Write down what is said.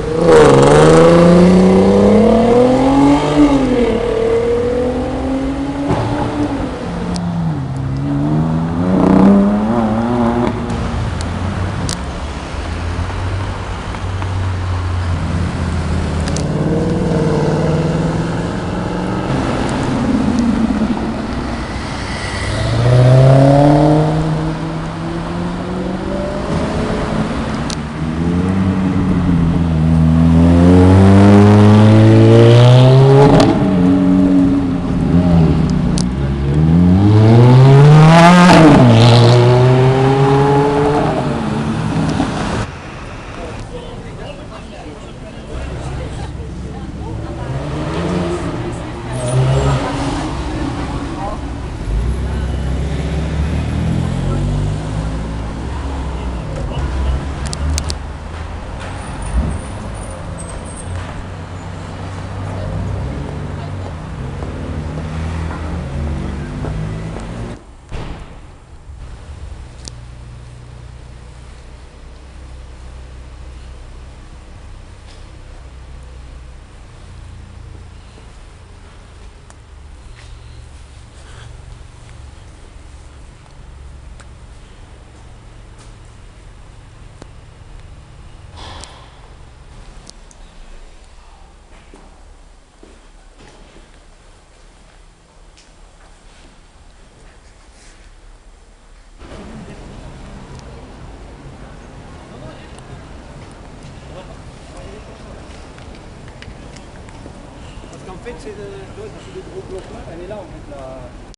Ура! Fait, c'est de, gros blocs. Elle est là en fait, la,